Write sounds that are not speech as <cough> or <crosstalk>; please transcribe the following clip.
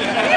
Yeah. <laughs>